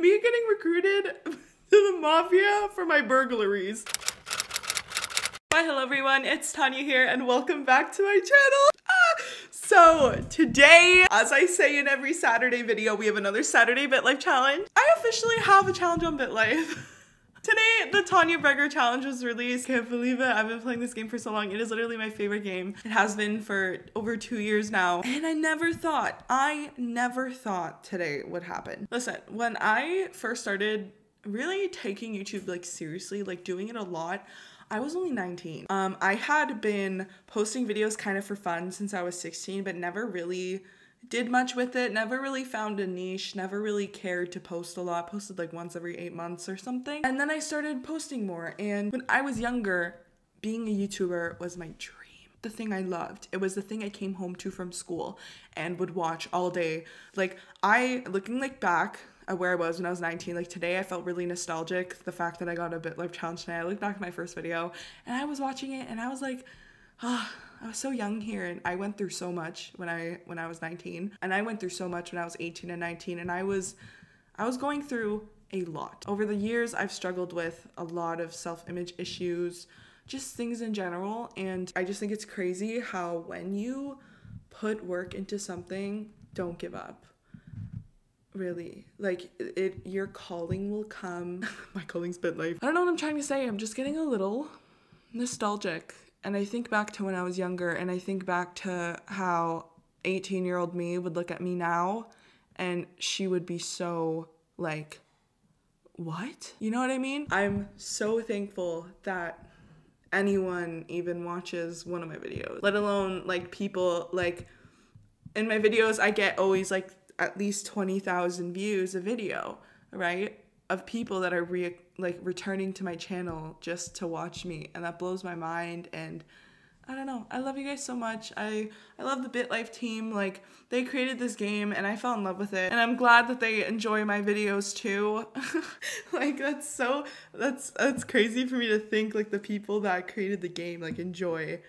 me getting recruited to the mafia for my burglaries. Hi, hello everyone, it's Tanya here and welcome back to my channel. Ah, so today, as I say in every Saturday video, we have another Saturday BitLife challenge. I officially have a challenge on BitLife. Today, the Tanya Bregar challenge was released. Can't believe it. I've been playing this game for so long. It is literally my favorite game. It has been for over two years now. And I never thought, I never thought today would happen. Listen, when I first started really taking YouTube like seriously, like doing it a lot, I was only 19. Um, I had been posting videos kind of for fun since I was 16, but never really did much with it, never really found a niche, never really cared to post a lot, posted like once every eight months or something. And then I started posting more. And when I was younger, being a YouTuber was my dream. The thing I loved. It was the thing I came home to from school and would watch all day. Like, I, looking like back, at where I was when I was 19. Like today, I felt really nostalgic. The fact that I got a bit life challenge today. I looked back at my first video and I was watching it and I was like, I was so young here and I went through so much when I when I was 19 and I went through so much when I was 18 and 19 and I was I was going through a lot. Over the years, I've struggled with a lot of self-image issues, just things in general, and I just think it's crazy how when you put work into something, don't give up. Really. Like it your calling will come. My calling's been life i don't know what i'm trying to say. I'm just getting a little nostalgic and I think back to when I was younger and I think back to how 18 year old me would look at me now and she would be so like, what? You know what I mean? I'm so thankful that anyone even watches one of my videos, let alone like people like in my videos, I get always like at least 20,000 views a video, right? Of people that are re- like returning to my channel just to watch me and that blows my mind and I don't know. I love you guys so much. I I love the BitLife team. Like they created this game and I fell in love with it. And I'm glad that they enjoy my videos too. like that's so that's that's crazy for me to think like the people that created the game like enjoy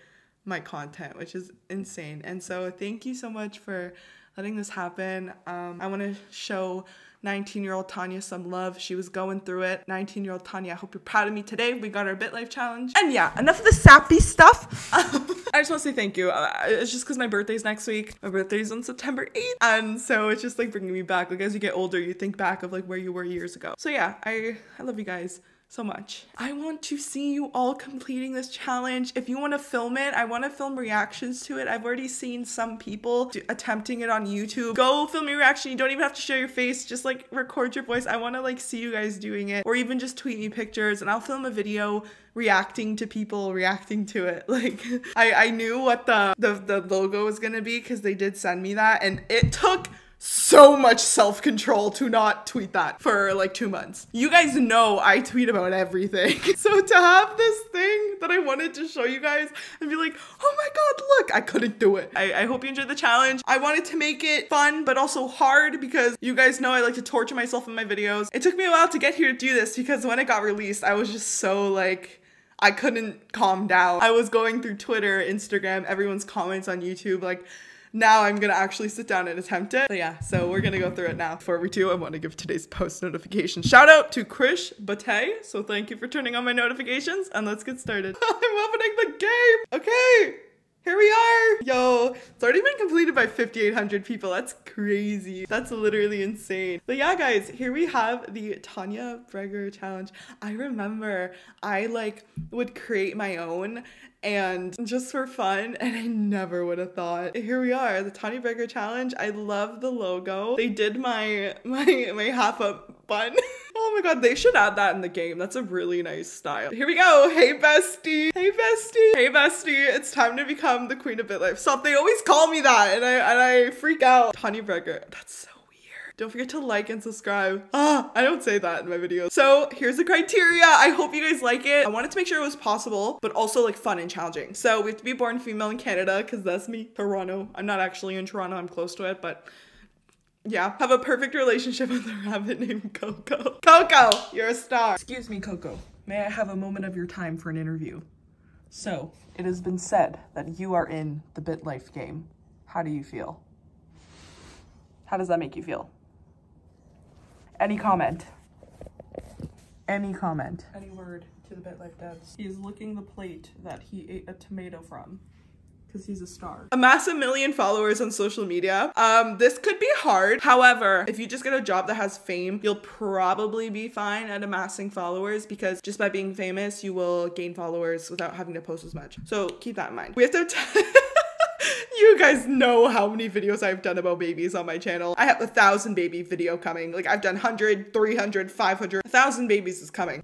my content, which is insane. And so thank you so much for letting this happen. Um, I want to show 19 year old Tanya some love. She was going through it. 19 year old Tanya, I hope you're proud of me today. We got our BitLife challenge. And yeah, enough of the sappy stuff. I just want to say thank you. Uh, it's just because my birthday's next week. My birthday's on September 8th. And so it's just like bringing me back. Like as you get older, you think back of like where you were years ago. So yeah, I, I love you guys so much. I want to see you all completing this challenge. If you want to film it, I want to film reactions to it. I've already seen some people do, attempting it on YouTube. Go film your reaction. You don't even have to show your face. Just like record your voice. I want to like see you guys doing it or even just tweet me pictures and I'll film a video reacting to people reacting to it. Like I, I knew what the, the, the logo was going to be because they did send me that and it took so much self control to not tweet that for like two months. You guys know I tweet about everything. so to have this thing that I wanted to show you guys and be like, oh my god, look, I couldn't do it. I, I hope you enjoyed the challenge. I wanted to make it fun, but also hard because you guys know I like to torture myself in my videos. It took me a while to get here to do this because when it got released, I was just so like, I couldn't calm down. I was going through Twitter, Instagram, everyone's comments on YouTube, like, now I'm gonna actually sit down and attempt it. But yeah, so we're gonna go through it now. Before we do, I want to give today's post notification shout out to Krish Bate. So thank you for turning on my notifications and let's get started. I'm opening the game. Okay. Here we are! Yo, it's already been completed by 5,800 people. That's crazy. That's literally insane. But yeah, guys, here we have the Tanya Bregar challenge. I remember I like would create my own and just for fun and I never would have thought. Here we are, the Tanya Bregar challenge. I love the logo. They did my my my half up bun. oh my god, they should add that in the game. That's a really nice style. Here we go. Hey bestie. Hey bestie. Hey bestie. It's time to become the queen of BitLife. Stop. They always call me that and I and I freak out. Tanya Bregar. That's so weird. don't forget to like and subscribe. Ah, I don't say that in my videos. So here's the criteria. I hope you guys like it. I wanted to make sure it was possible, but also like fun and challenging. So we have to be born female in Canada because that's me, Toronto. I'm not actually in Toronto. I'm close to it, but yeah, have a perfect relationship with a rabbit named Coco. Coco, you're a star. Excuse me, Coco. May I have a moment of your time for an interview? So, it has been said that you are in the BitLife game. How do you feel? How does that make you feel? Any comment? Any comment? Any word to the BitLife devs? He is licking the plate that he ate a tomato from because he's a star. Amass a million followers on social media. Um, this could be hard. However, if you just get a job that has fame, you'll probably be fine at amassing followers because just by being famous, you will gain followers without having to post as much. So keep that in mind. We have to you guys know how many videos I've done about babies on my channel. I have a thousand baby video coming. Like I've done 100, 300, 500, a thousand babies is coming.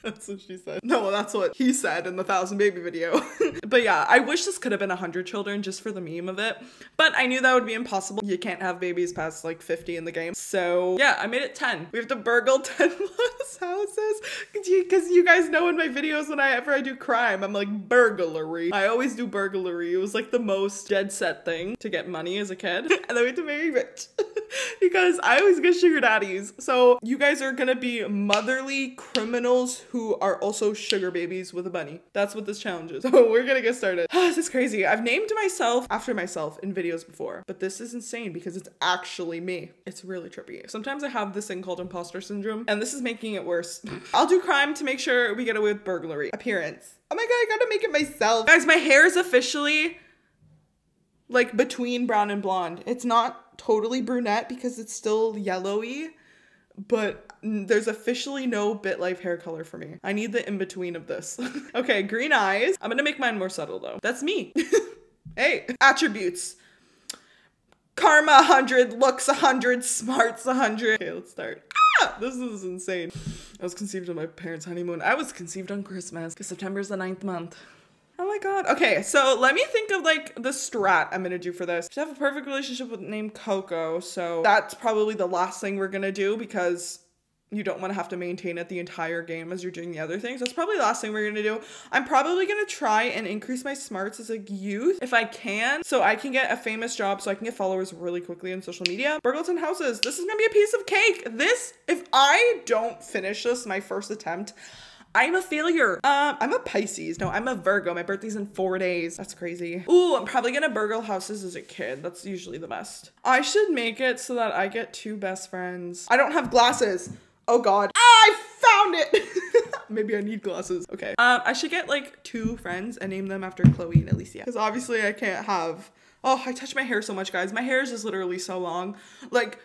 That's what she said. No, that's what he said in the thousand baby video. but yeah, I wish this could have been a hundred children just for the meme of it. But I knew that would be impossible. You can't have babies past like 50 in the game. So yeah, I made it 10. We have to burgle 10 plus houses. Because you guys know in my videos whenever I do crime, I'm like burglary. I always do burglary. It was like the most dead set thing to get money as a kid. and then we have to marry rich. because I always get sugar daddies. So you guys are gonna be motherly criminals who are also sugar babies with a bunny. That's what this challenge is. So we're gonna get started. this is crazy. I've named myself after myself in videos before, but this is insane because it's actually me. It's really trippy. Sometimes I have this thing called imposter syndrome, and this is making it worse. I'll do crime to make sure we get away with burglary. Appearance. Oh my god, I gotta make it myself. Guys, my hair is officially like between brown and blonde. It's not totally brunette because it's still yellowy, but there's officially no BitLife hair color for me. I need the in-between of this. okay, green eyes. I'm gonna make mine more subtle though. That's me. hey, attributes. Karma 100, looks 100, smarts 100. Okay, let's start. Ah, this is insane. I was conceived on my parents' honeymoon. I was conceived on Christmas because September is the ninth month. Oh my god. Okay, so let me think of like the strat I'm gonna do for this. I have a perfect relationship with named Coco, so that's probably the last thing we're gonna do because you don't want to have to maintain it the entire game as you're doing the other things. That's probably the last thing we're gonna do. I'm probably gonna try and increase my smarts as a youth if I can, so I can get a famous job, so I can get followers really quickly on social media. Burgleton houses, this is gonna be a piece of cake. This, if I don't finish this my first attempt, I'm a failure. Um, I'm a Pisces. No, I'm a Virgo. My birthday's in four days. That's crazy. Ooh, I'm probably gonna burgle houses as a kid. That's usually the best. I should make it so that I get two best friends. I don't have glasses. Oh God. I found it. Maybe I need glasses. Okay. Um, I should get like two friends and name them after Chloe and Alicia. Because obviously I can't have. Oh, I touch my hair so much, guys. My hair is just literally so long. Like,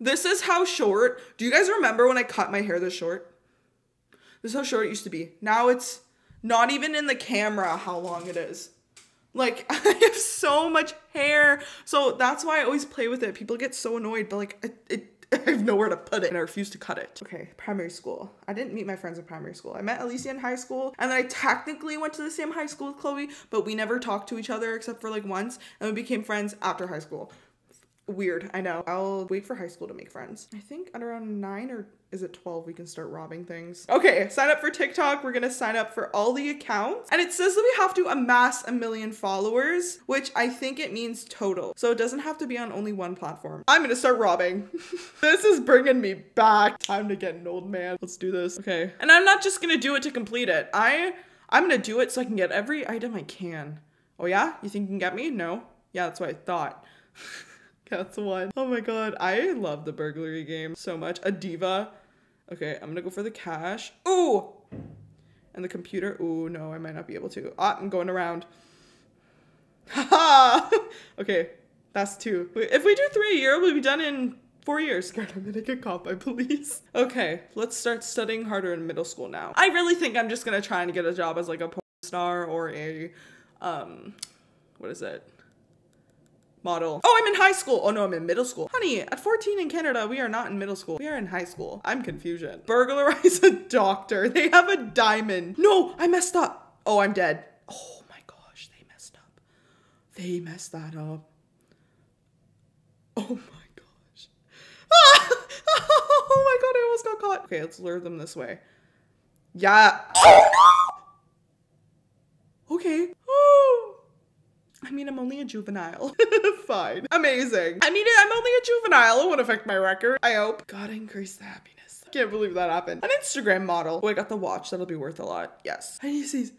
this is how short. Do you guys remember when I cut my hair this short? This is how short it used to be. Now it's not even in the camera how long it is. Like, I have so much hair. So that's why I always play with it. People get so annoyed, but like, it, it I have nowhere to put it and I refuse to cut it. Okay, primary school. I didn't meet my friends in primary school. I met Alicia in high school and then I technically went to the same high school with Chloe, but we never talked to each other except for like once and we became friends after high school. Weird, I know. I'll wait for high school to make friends. I think at around nine or is it 12 we can start robbing things. Okay, sign up for TikTok. We're gonna sign up for all the accounts. And it says that we have to amass a million followers, which I think it means total. So it doesn't have to be on only one platform. I'm gonna start robbing. this is bringing me back. Time to get an old man. Let's do this. Okay. And I'm not just gonna do it to complete it. I, I'm gonna do it so I can get every item I can. Oh yeah? You think you can get me? No. Yeah, that's what I thought. That's one. Oh my god, I love the burglary game so much. A diva. Okay, I'm gonna go for the cash. Ooh! And the computer. Ooh, no, I might not be able to. Ah, I'm going around. Haha! okay, that's two. If we do three a year, we'll be done in four years. Scared I'm gonna get caught by police. Okay, let's start studying harder in middle school now. I really think I'm just gonna try and get a job as like a porn star or a, um, what is it? Model. Oh, I'm in high school. Oh no, I'm in middle school. Honey, at 14 in Canada, we are not in middle school. We are in high school. I'm confusion. Burglarize a doctor. They have a diamond. No, I messed up. Oh, I'm dead. Oh my gosh, they messed up. They messed that up. Oh my gosh. Ah! Oh my god, I almost got caught. Okay, let's lure them this way. Yeah. Oh no! Okay. I mean, I'm only a juvenile. Fine. Amazing. I mean, I'm only a juvenile. It won't affect my record. I hope. God increase the happiness. I Can't believe that happened. An Instagram model. Oh, I got the watch. That'll be worth a lot. Yes. And he sees.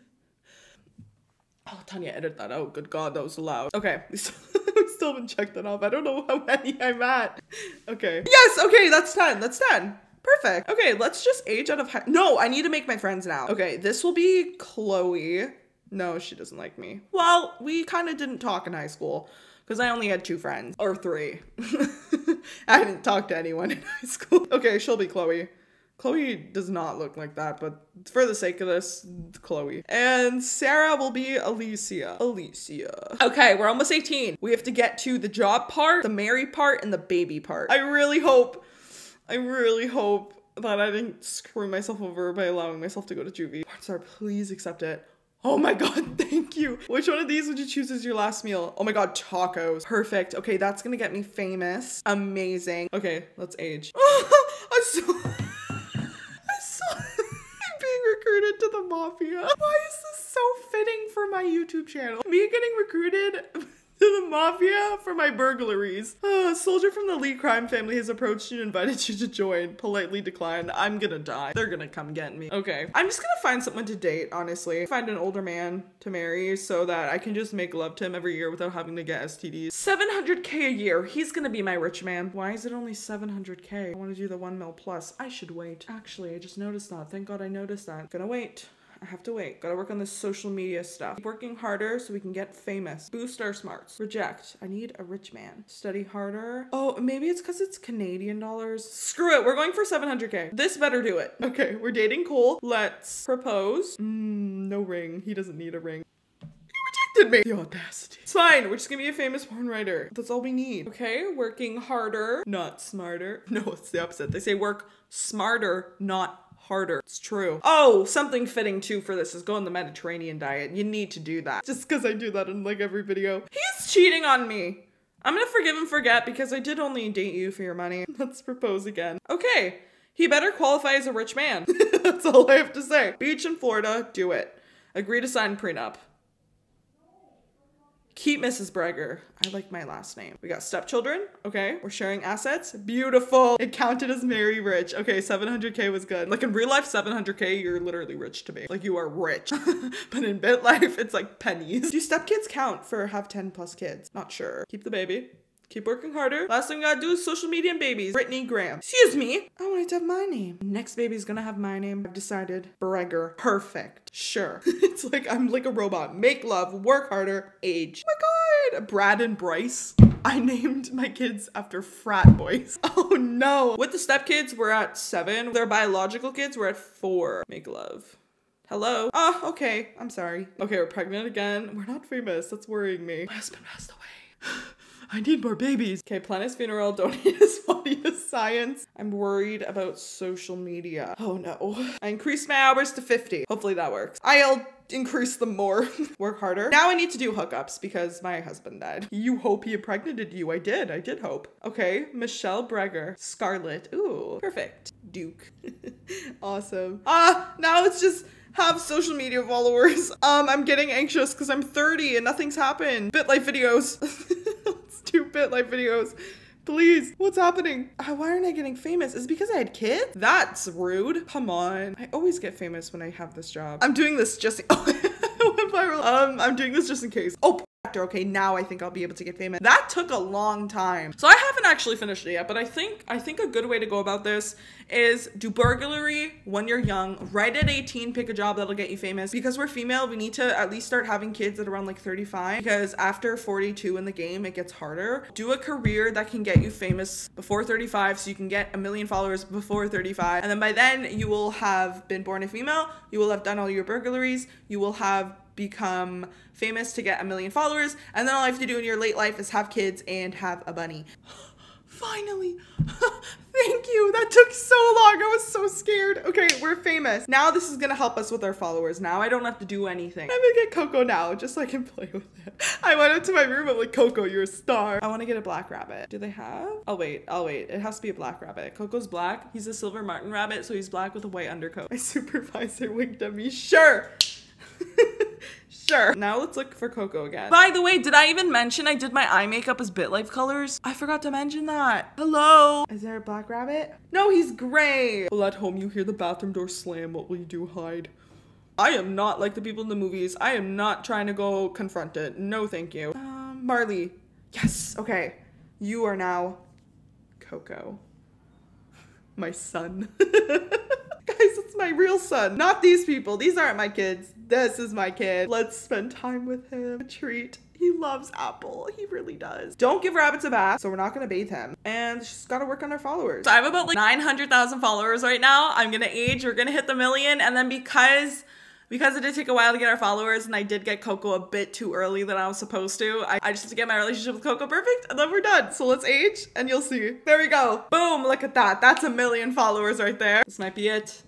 Oh, Tanya, edit that out. Good God, that was loud. Okay, we still, we still haven't checked that off. I don't know how many I'm at. Okay. Yes, okay, that's 10. That's 10. Perfect. Okay, let's just age out of high. No, I need to make my friends now. Okay, this will be Chloe. No, she doesn't like me. Well, we kind of didn't talk in high school because I only had two friends or three. I didn't talk to anyone in high school. Okay, she'll be Chloe. Chloe does not look like that, but for the sake of this, Chloe. And Sarah will be Alicia. Alicia. Okay, we're almost 18. We have to get to the job part, the marry part, and the baby part. I really hope, I really hope that I didn't screw myself over by allowing myself to go to juvie. Sorry, please accept it. Oh my god, thank you. Which one of these would you choose as your last meal? Oh my god, tacos. Perfect. Okay, that's gonna get me famous. Amazing. Okay, let's age. I'm so I'm so. being recruited to the mafia. Why is this so fitting for my YouTube channel? Me getting recruited to the mafia for my burglaries. Uh, a soldier from the Lee crime family has approached you and invited you to join. Politely declined. I'm gonna die. They're gonna come get me. Okay. I'm just gonna find someone to date, honestly. Find an older man to marry so that I can just make love to him every year without having to get STDs. 700k a year. He's gonna be my rich man. Why is it only 700k? I wanna do the one mil plus. I should wait. Actually, I just noticed that. Thank God I noticed that. Gonna wait. I have to wait. Gotta work on this social media stuff. Keep working harder so we can get famous. Boost our smarts. Reject. I need a rich man. Study harder. Oh, maybe it's because it's Canadian dollars. Screw it. We're going for 700k. This better do it. Okay, we're dating Cole. Let's propose. Mm, no ring. He doesn't need a ring He rejected me. The audacity. It's fine. We're just gonna be a famous porn writer. That's all we need. Okay, working harder, not smarter. No, it's the opposite. They say work smarter, not harder. It's true. Oh, something fitting too for this is go on the Mediterranean diet. You need to do that. Just because I do that in like every video. He's cheating on me. I'm gonna forgive and forget because I did only date you for your money. Let's propose again. Okay, he better qualify as a rich man. That's all I have to say. Beach in Florida, do it. Agree to sign prenup. Keep Mrs. Bregar. I like my last name. We got stepchildren. Okay. We're sharing assets. Beautiful. It counted as very rich. Okay. 700K was good. Like in real life, 700K, you're literally rich to me. Like you are rich. but in bit life, it's like pennies. Do stepkids count for have 10 plus kids? Not sure. Keep the baby. Keep working harder. Last thing we gotta do is social media and babies. Brittany Graham. Excuse me. I wanted to have my name. Next baby's gonna have my name. I've decided. Bregar. Perfect. Sure. it's like I'm like a robot. Make love, work harder, age. Oh my god. Brad and Bryce. I named my kids after frat boys. Oh no. With the stepkids, we're at seven. Their biological kids, we're at four. Make love. Hello? Oh, okay. I'm sorry. Okay, we're pregnant again. We're not famous. That's worrying me. My husband passed away. I need more babies. Okay, plan his funeral, donate his body to science. I'm worried about social media. Oh no. I increased my hours to 50. Hopefully that works. I'll increase them more. Work harder. Now I need to do hookups because my husband died. You hope he impregnated you. I did. I did hope. Okay, Michelle Bregar. Scarlet. Ooh, perfect. Duke. awesome. Ah, now it's just have social media followers. Um, I'm getting anxious because I'm 30 and nothing's happened. BitLife videos. Two BitLife videos. Please, what's happening? Uh, why aren't I getting famous? Is because I had kids? That's rude. Come on. I always get famous when I have this job. I'm doing this just- viral. Um, I'm doing this just in case. Oh, okay now i think i'll be able to get famous. That took a long time. So i haven't actually finished it yet but i think i think a good way to go about this is do burglary when you're young right at 18 pick a job that'll get you famous. Because we're female we need to at least start having kids at around like 35 because after 42 in the game it gets harder. Do a career that can get you famous before 35 so you can get a million followers before 35 and then by then you will have been born a female you will have done all your burglaries you will have become famous to get a million followers, and then all you have to do in your late life is have kids and have a bunny. Finally. Thank you. That took so long. I was so scared. Okay, we're famous. Now this is gonna help us with our followers. Now I don't have to do anything. I'm gonna get Coco now, just so I can play with it. I went up to my room. I'm like, Coco, you're a star. I want to get a black rabbit. Do they have? I'll wait. I'll wait. It has to be a black rabbit. Coco's black. He's a silver marten rabbit, so he's black with a white undercoat. My supervisor winked at me. Sure. Sure. Now let's look for Coco again. By the way, did I even mention I did my eye makeup as BitLife colors? I forgot to mention that. Hello? Is there a black rabbit? No, he's gray. Well, at home you hear the bathroom door slam. What will you do? Hide. I am not like the people in the movies. I am not trying to go confront it. No, thank you. Um, Marley. Yes. Okay. You are now Coco. My son. My real son. Not these people. These aren't my kids. This is my kid. Let's spend time with him. A treat. He loves Apple. He really does. Don't give rabbits a bath, so we're not gonna bathe him. And she's gotta work on her followers. So I have about like 900,000 followers right now. I'm gonna age, we're gonna hit the million, and then because because it did take a while to get our followers and I did get Coco a bit too early than I was supposed to, I, I just have to get my relationship with Coco perfect and then we're done. So let's age and you'll see. There we go. Boom, look at that. That's a million followers right there. This might be it.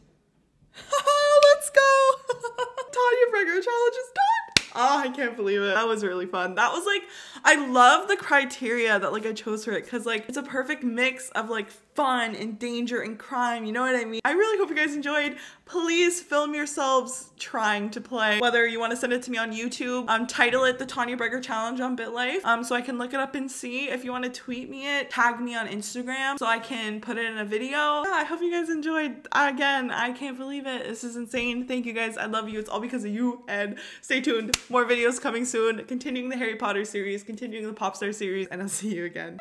let's go. Tanya Bregar challenge is done. Oh, I can't believe it. That was really fun. That was like, I love the criteria that like I chose for it because like it's a perfect mix of like fun and danger and crime. You know what I mean? I really hope you guys enjoyed. Please film yourselves trying to play. Whether you want to send it to me on YouTube, um, title it the Tanya Bregar Challenge on BitLife, um, so I can look it up and see. If you want to tweet me it, tag me on Instagram so I can put it in a video. Yeah, I hope you guys enjoyed. Again, I can't believe it. This is insane. Thank you guys. I love you. It's all because of you. And stay tuned. More videos coming soon. Continuing the Harry Potter series, continuing the Popstar series, and I'll see you again.